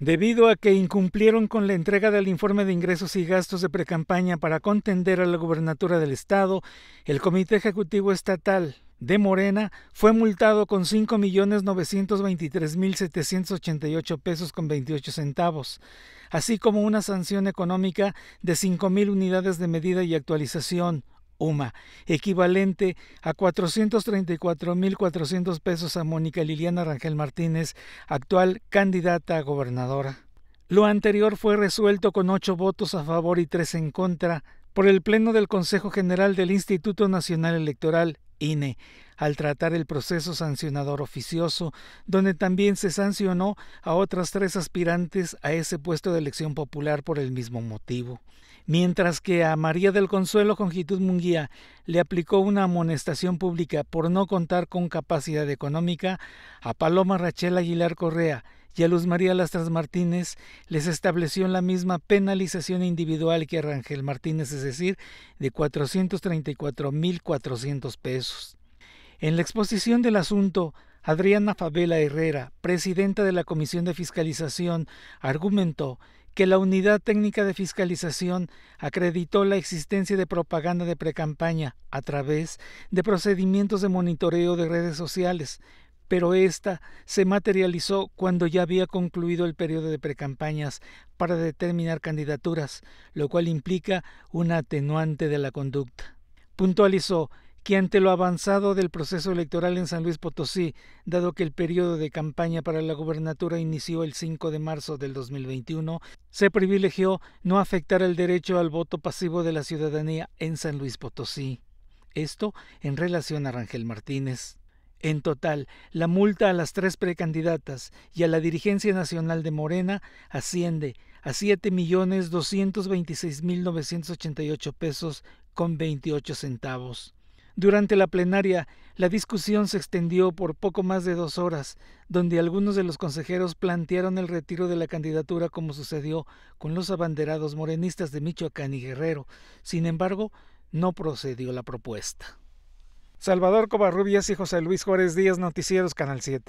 Debido a que incumplieron con la entrega del informe de ingresos y gastos de precampaña para contender a la gubernatura del Estado, el Comité Ejecutivo Estatal de Morena fue multado con 5.923.788 pesos con 28 centavos, así como una sanción económica de 5.000 unidades de medida y actualización, UMA, equivalente a 434.400 pesos a Mónica Liliana Rangel Martínez, actual candidata a gobernadora. Lo anterior fue resuelto con ocho votos a favor y tres en contra por el Pleno del Consejo General del Instituto Nacional Electoral, INE, al tratar el proceso sancionador oficioso, donde también se sancionó a otras tres aspirantes a ese puesto de elección popular por el mismo motivo. Mientras que a María del Consuelo Conjitud Munguía le aplicó una amonestación pública por no contar con capacidad económica, a Paloma Rachel Aguilar Correa y a Luz María Lastras Martínez les estableció la misma penalización individual que a Rangel Martínez, es decir, de 434.400 pesos. En la exposición del asunto, Adriana Favela Herrera, presidenta de la Comisión de Fiscalización, argumentó que la Unidad Técnica de Fiscalización acreditó la existencia de propaganda de precampaña a través de procedimientos de monitoreo de redes sociales, pero esta se materializó cuando ya había concluido el periodo de precampañas para determinar candidaturas, lo cual implica una atenuante de la conducta. Puntualizó que ante lo avanzado del proceso electoral en San Luis Potosí, dado que el periodo de campaña para la gubernatura inició el 5 de marzo del 2021, se privilegió no afectar el derecho al voto pasivo de la ciudadanía en San Luis Potosí. Esto en relación a Rangel Martínez. En total, la multa a las tres precandidatas y a la dirigencia nacional de Morena asciende a siete millones doscientos veintiséis mil novecientos ochenta y ocho pesos con veintiocho centavos. Durante la plenaria, la discusión se extendió por poco más de dos horas, donde algunos de los consejeros plantearon el retiro de la candidatura como sucedió con los abanderados morenistas de Michoacán y Guerrero. Sin embargo, no procedió la propuesta. Salvador Covarrubias y José Luis Juárez Díaz, Noticieros Canal 7.